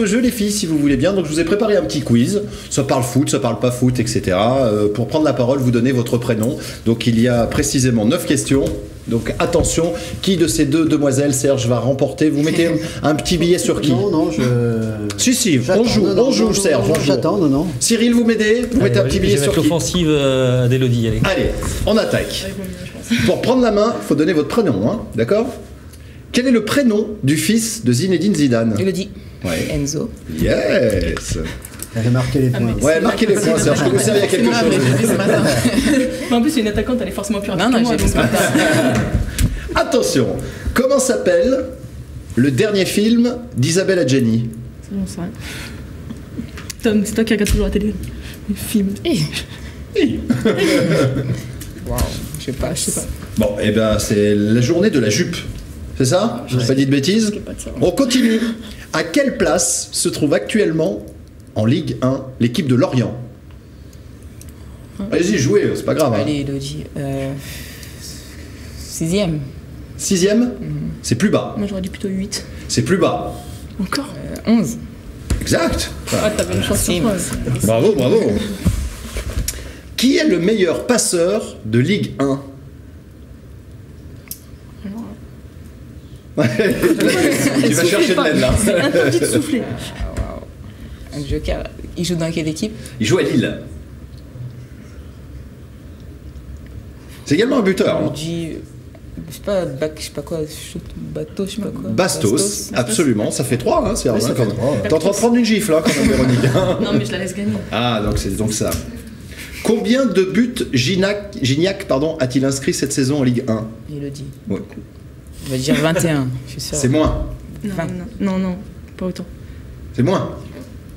au jeu les filles si vous voulez bien. Donc je vous ai préparé un petit quiz. Ça parle foot, ça parle pas foot, etc. Euh, pour prendre la parole, vous donnez votre prénom. Donc il y a précisément 9 questions. Donc attention, qui de ces deux demoiselles, Serge, va remporter? Vous mettez un, petit billet sur qui? Non, non, je. Si, si, on joue, Non, non, on joue, non, Serge, non, on joue. J'attends, non, non. Cyril, vous m'aidez Vous mettez un petit billet sur qui? l'offensive euh, d'Elodie, allez. Allez, on attaque. Pour prendre la main, il faut donner votre prénom, hein, d'accord? Quel est le prénom du fils de Zinedine Zidane Elodie. Ouais. Enzo. Yes Elle a marqué les points. Ouais, marquez les points, Serge, que vous savez quelque C'est chose. moi, j'ai vu ce matin. Mais en plus, c'est une attaquante, elle est forcément plus rapide Non, non. Attention, comment s'appelle le dernier film d'Isabelle Adjani? C'est bon, ça. Tom, c'est toi qui regarde toujours la télé. Les films. Waouh, je sais pas, je sais pas. Bon, eh ben c'est la journée de la jupe. C'est ça Je n'ai pas dit de bêtises pas de ça. On continue. À quelle place se trouve actuellement en Ligue 1 l'équipe de Lorient Allez-y, jouez, c'est pas grave. hein. Allez, Elodie. Euh, sixième. Sixième C'est plus bas. Moi, j'aurais dit plutôt 8. C'est plus bas. Encore Euh, onze. Exact. Ah, t'avais une chance sur Si, toi. Bravo, bravo. Qui est le meilleur passeur de Ligue 1 Tu vas chercher de l'aide là. C'est interdit de souffler. Un joker. Il joue dans quelle équipe? Il joue à Lille. C'est également un buteur. hein. Elodie. Je sais pas, bac, je sais pas quoi, shoot, bateau, je sais pas quoi. Bastos, absolument, ça fait 3, hein, c'est Oui, hein, quand même. ouais. T'es en train de prendre une gifle, hein, quand même, Véronique. hein. Non, mais je la laisse gagner. Ah, donc c'est donc ça. Combien de buts Gignac, Gignac pardon, a-t-il inscrit cette saison en Ligue 1 Elodie. Ouais. On va dire 21, je suis sûr. C'est moins. Non, non, non, non, pas autant. C'est moins.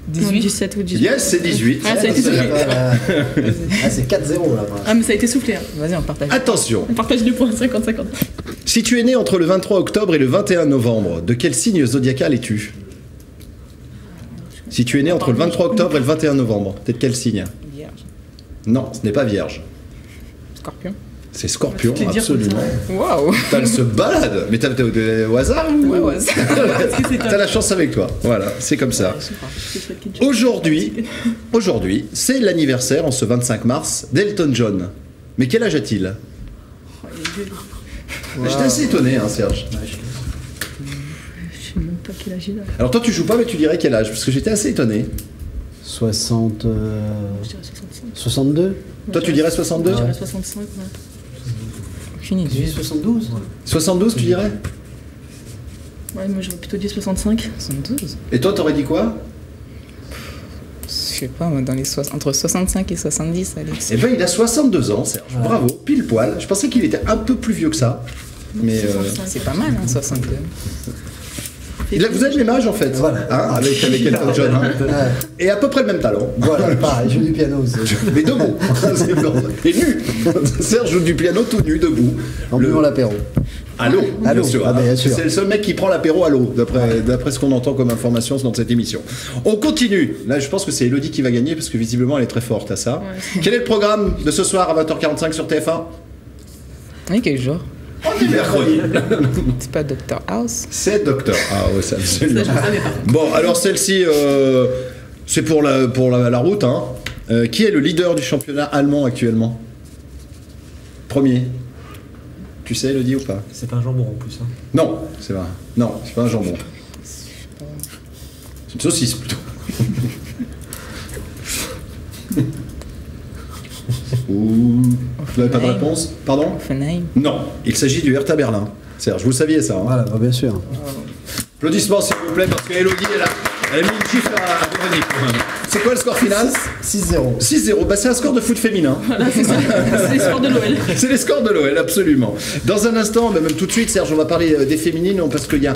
18 17 ou 18. Yes, c'est 18. Ah, ça a été soufflé. Ah, c'est 4-0 là. Ah, mais ça a été soufflé. Hein. Vas-y, on partage. Attention, On partage les points 50-50. si tu es né entre le 23 octobre et le 21 novembre, de quel signe zodiacal es-tu? Si tu es né entre le 23 octobre et le 21 novembre, t'es de quel signe? Vierge. Non, ce n'est pas vierge. Scorpion. C'est scorpion, absolument. Waouh elle se balade Mais t'as au hasard ou- Ouais, que c'est T'as la chance avec toi. Voilà, c'est comme ça. Aujourd'hui, aujourd'hui, c'est l'anniversaire en ce 25 mars d'Elton John. Mais quel âge a-t-il? J'étais assez étonné, hein, Serge. Je sais même pas quel âge il a. Alors toi, tu joues pas, mais tu dirais quel âge Parce que j'étais assez étonné. 60. euh, Je dirais 65. 62 Toi, tu dirais 62 Je dirais 65. ouais. Aucune idée. J'ai 72 72, tu dirais? Ouais, moi j'aurais plutôt dit 65. 72 Et toi, t'aurais dit quoi? Je sais pas, moi, dans les entre 65 et 70, allez. Eh ben, il a 62 ans, Serge. Bravo, pile poil. Je pensais qu'il était un peu plus vieux que ça. Mais euh, 65. C'est pas mal, hein, 62. Il a- vous avez le même âge en fait, Voilà. hein, avec, avec Elton John. hein. Et à peu près le même talent. Voilà, pareil, je joue du piano aussi. Mais debout. C'est bon. Et nu. Serge joue du piano tout nu, debout. En Le- buvant l'apéro. À l'eau, À l'eau. bien sûr. Ah, bien sûr. C'est le seul mec qui prend l'apéro à l'eau, d'après d'après ce qu'on entend comme information dans cette émission. On continue. Là, je pense que c'est Elodie qui va gagner parce que visiblement elle est très forte à ça. Ouais. Quel est le programme de ce soir à 20h45 sur TF1 Oui, quel jour? On est mercredi. C'est pas Dr House C'est Docteur. Ouais, c'est absolument. Ça. Bon, alors celle-ci, euh, c'est pour la, pour la, la route. Hein. Euh, qui est le leader du championnat allemand actuellement? Premier. Tu sais, Elodie ou pas? C'est pas un jambon en plus. Hein. Non, c'est pas. Non, c'est pas un jambon. C'est une saucisse plutôt. Ouh. Vous n'avez pas de réponse Pardon Offenheim Non, il s'agit du Hertha Berlin. Serge, vous le saviez ça. hein Voilà, bah, bien sûr. Applaudissements s'il vous plaît, parce que Elodie est là. Elle a mis une gifle à, Véronique. quand même. C'est quoi le score final 6-0. 6-0. Bah, c'est un score de foot féminin. Voilà, c'est ça. C'est les sports de l'OL. C'est les scores de l'OL, absolument. Dans un instant, bah, même tout de suite, Serge, on va parler euh, des féminines, parce qu'il y a